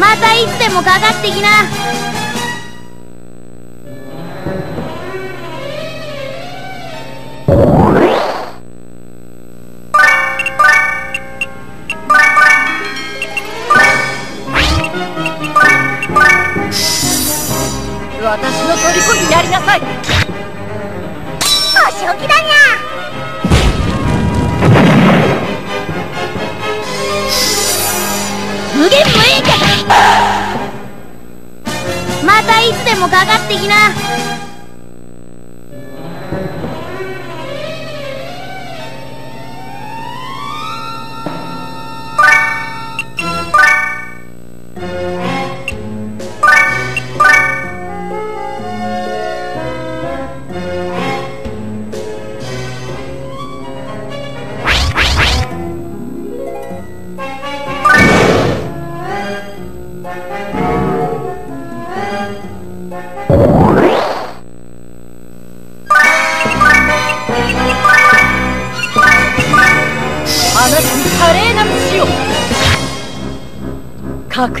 またいつでもかかってきな。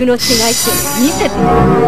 の違いって見せて。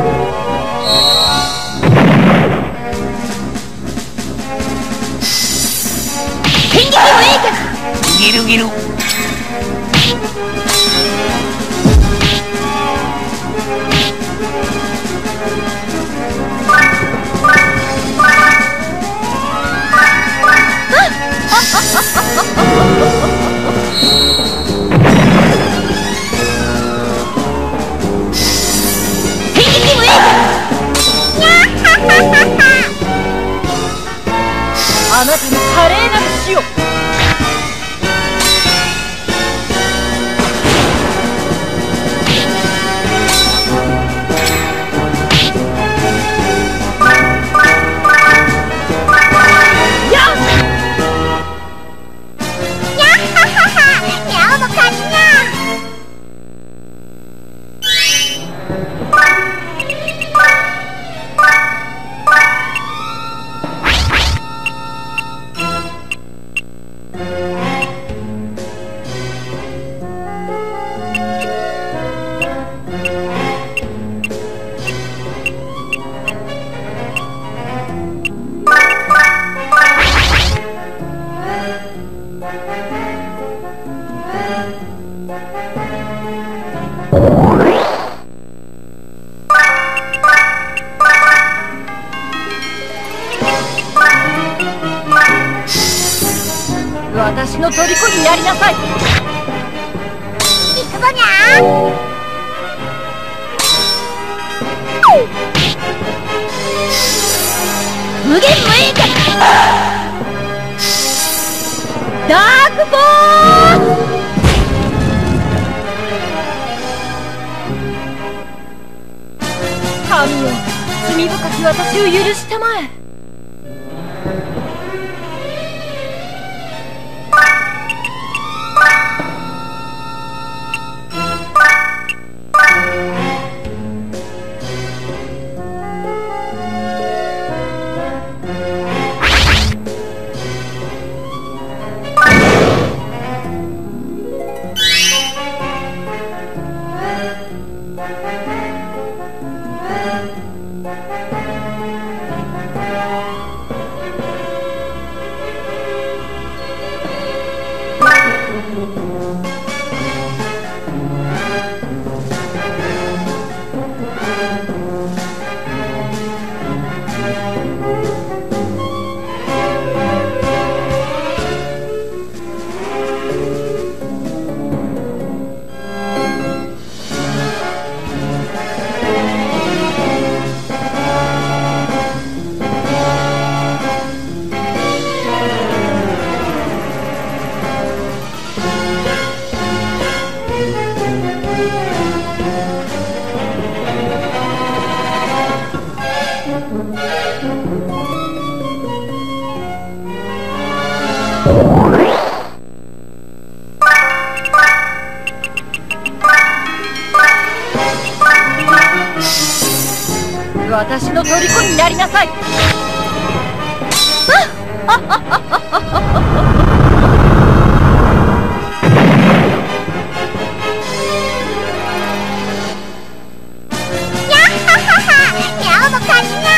のかしら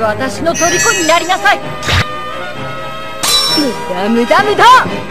私の虜になりなさい。 아무도안 무.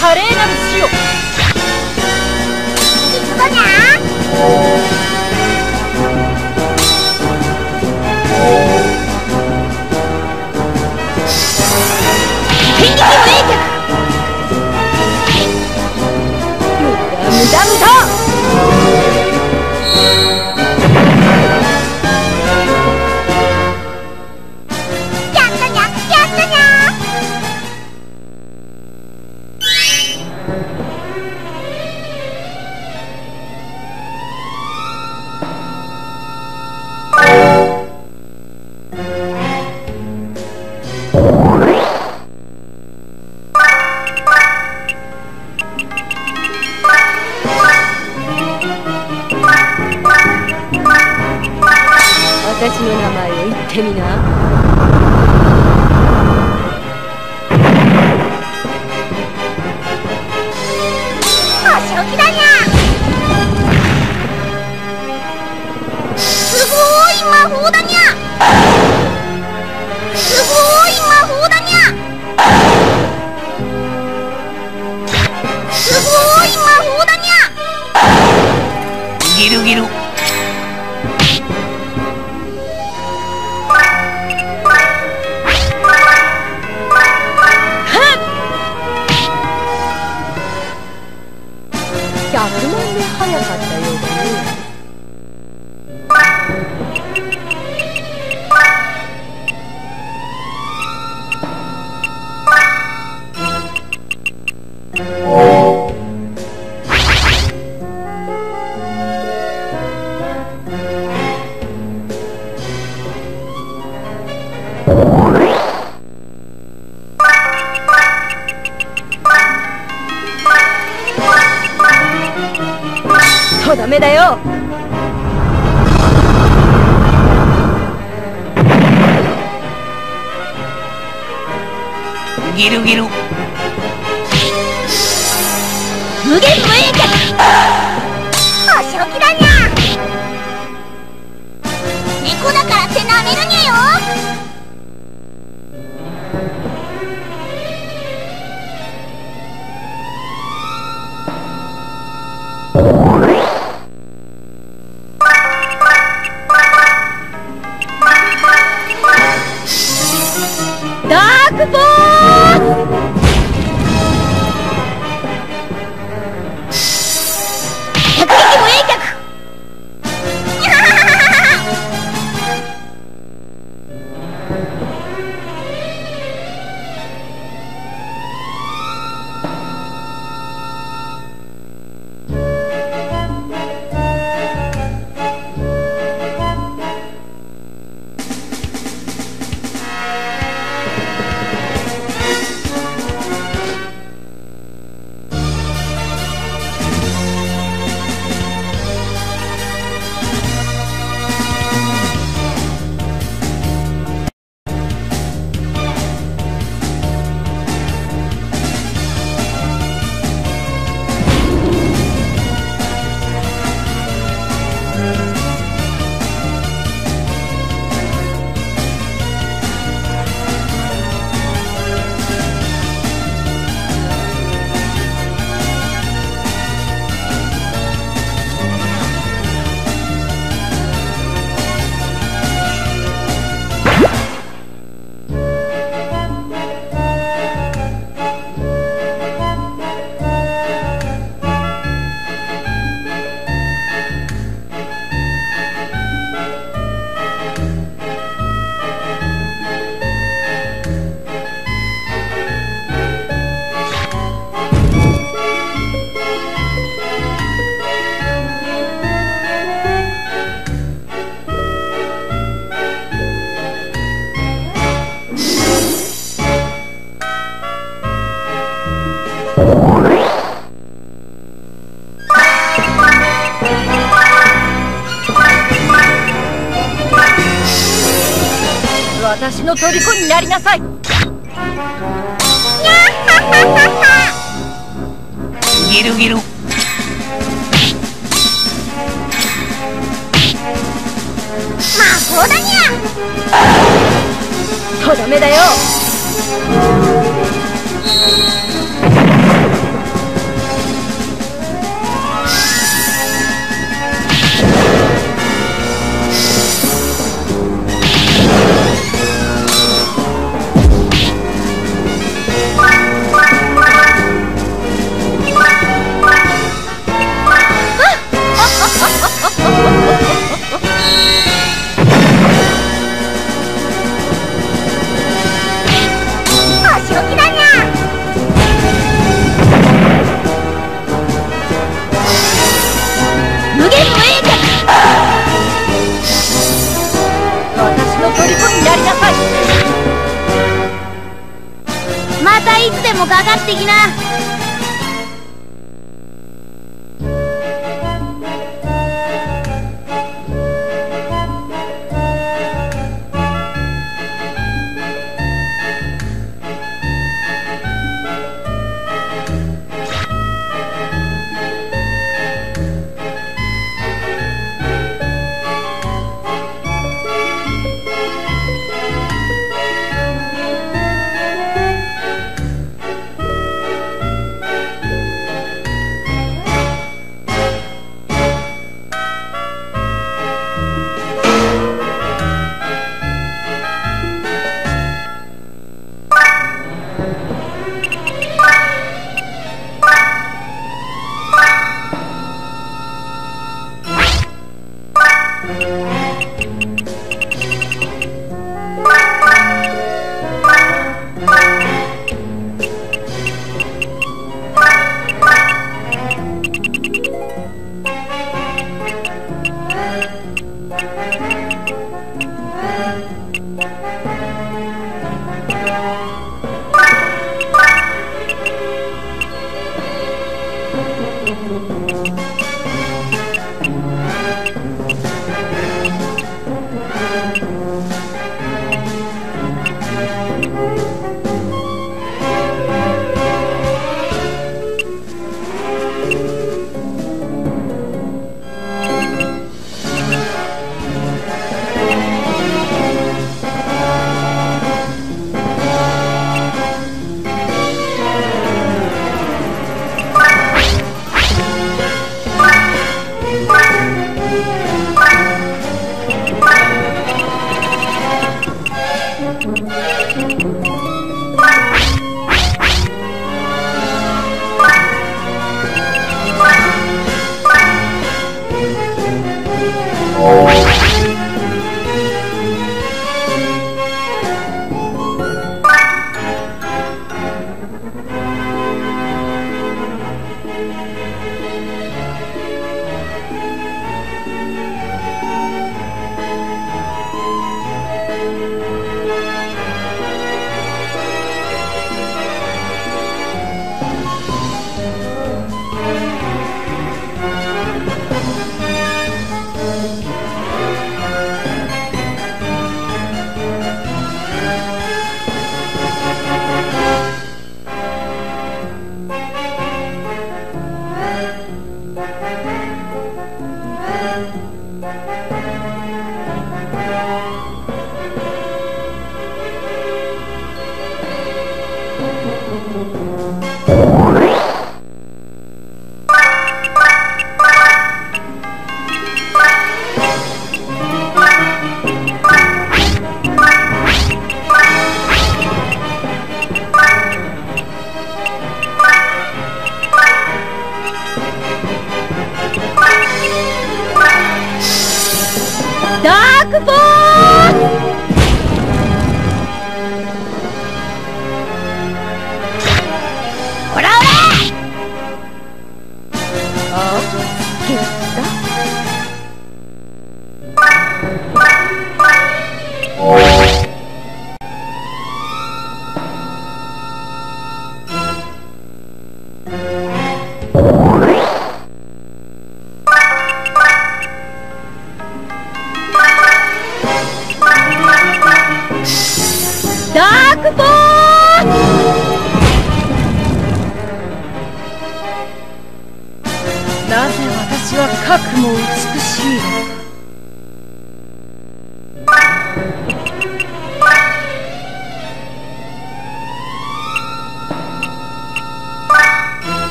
華麗なる死を이게 그거냐? 虜になりなさい。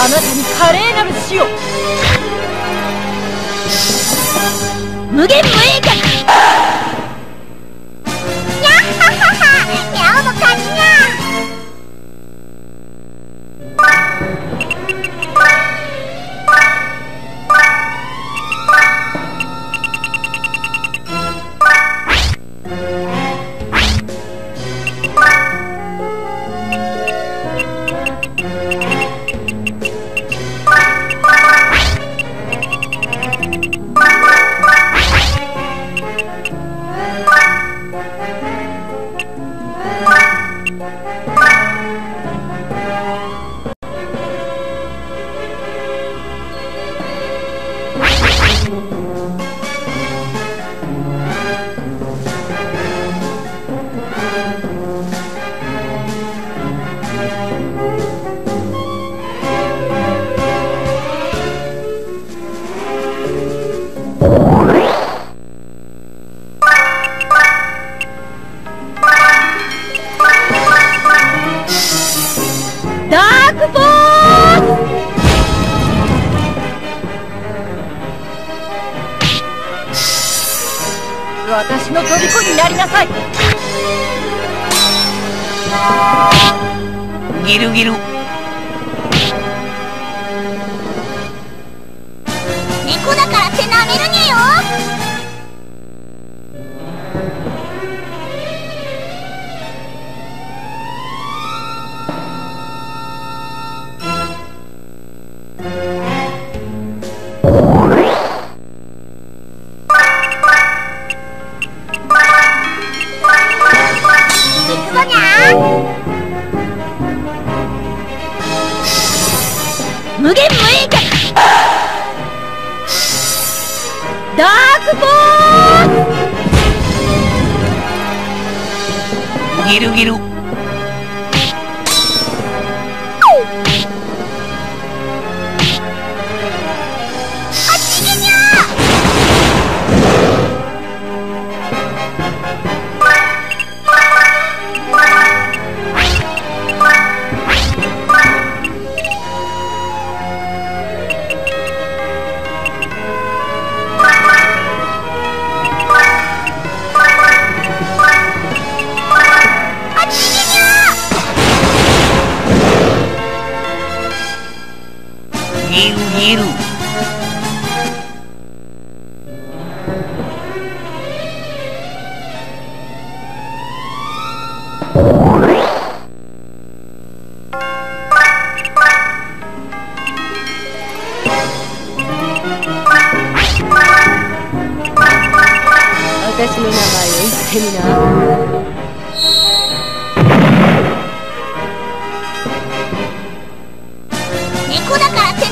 あなたに華麗なる死を。無限無影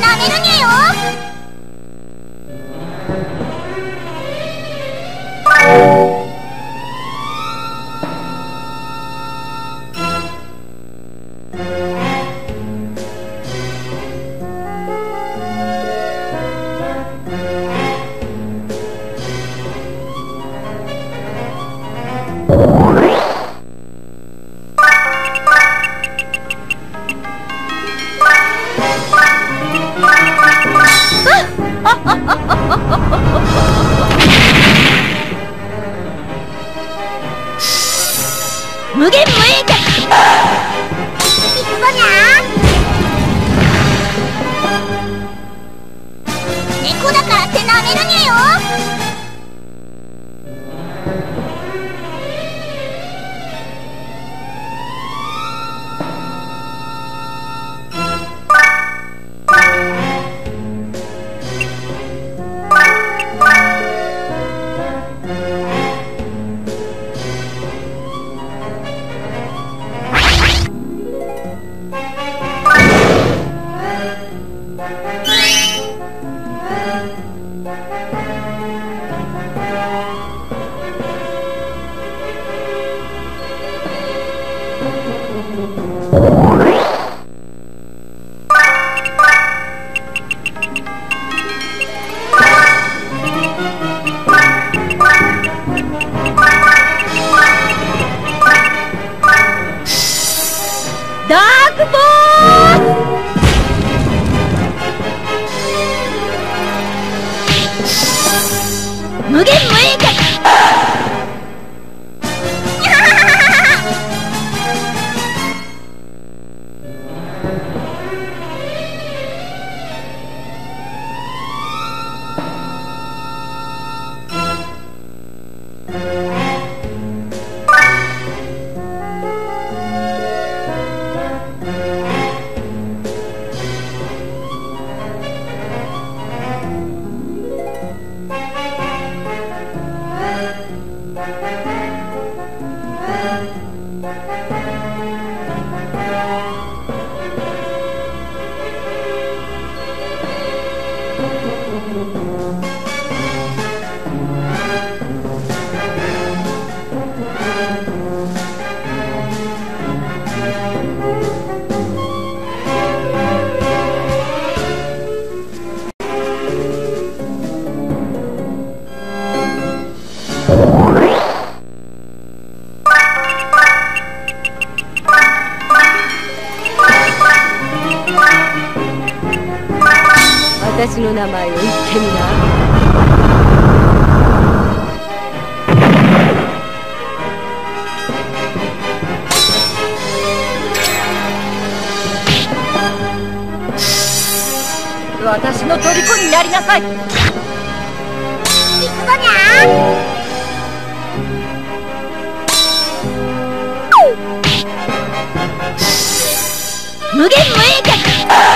なめるにゃよ。ダークボース。無限無影無限無影脚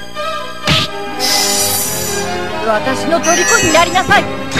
私の虜になりなさい。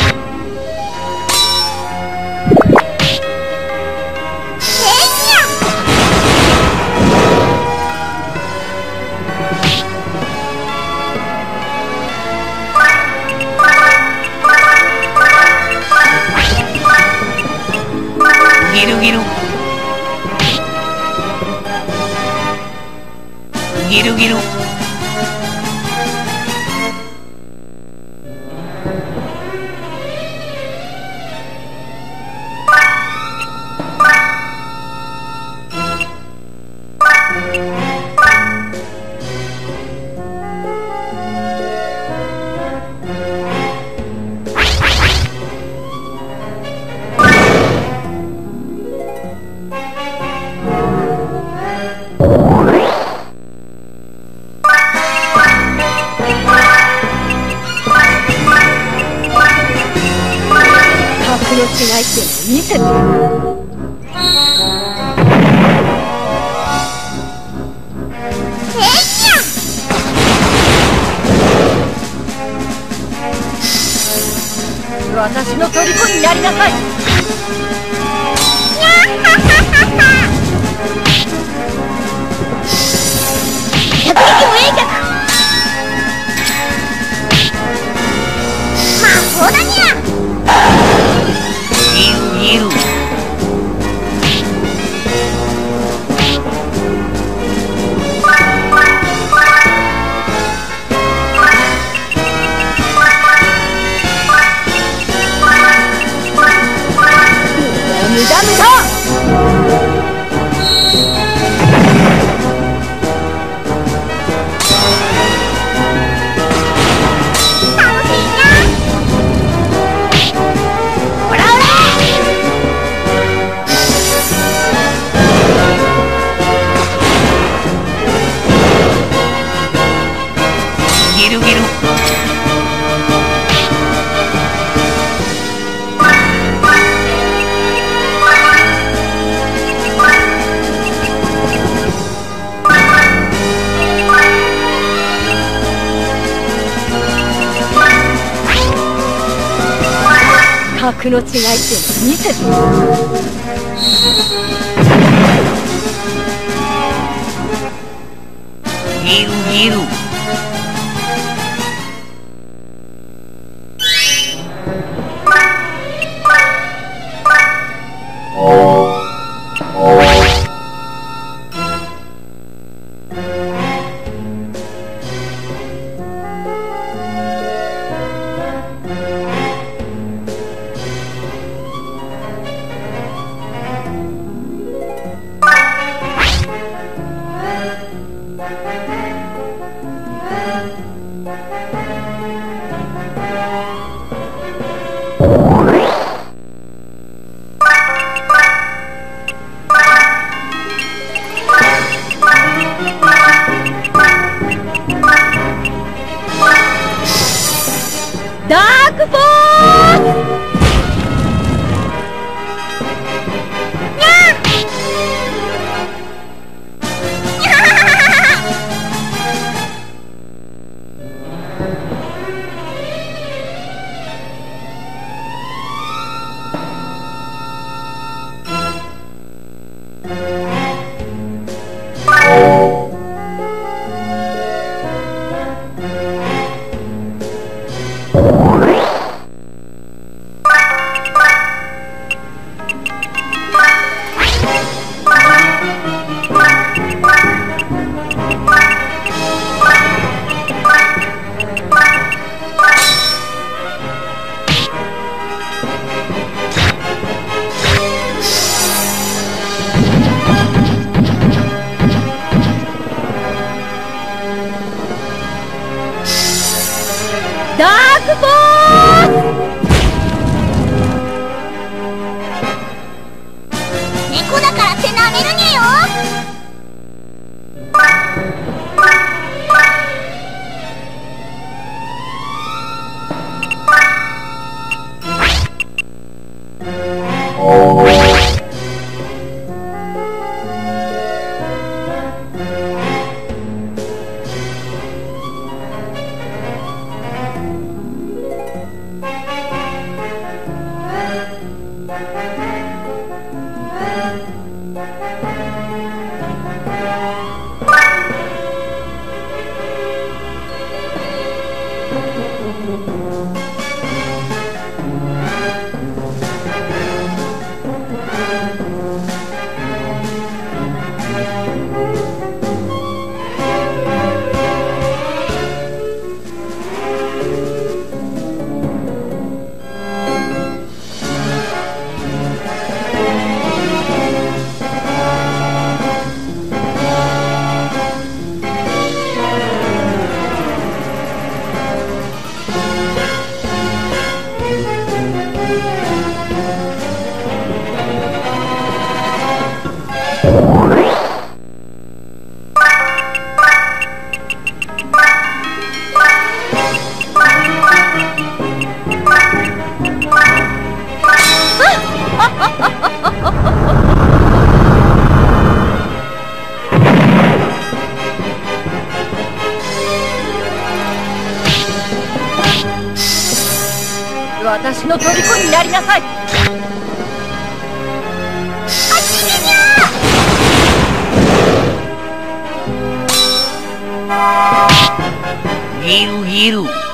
私の虜になりなさい。Dog boy! 私の虜になりなさい。ギルギル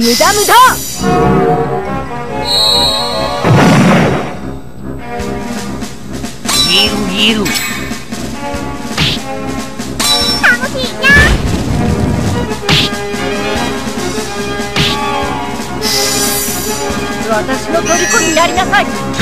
無駄無駄。ギギ楽しいにゃ私のになりなさい。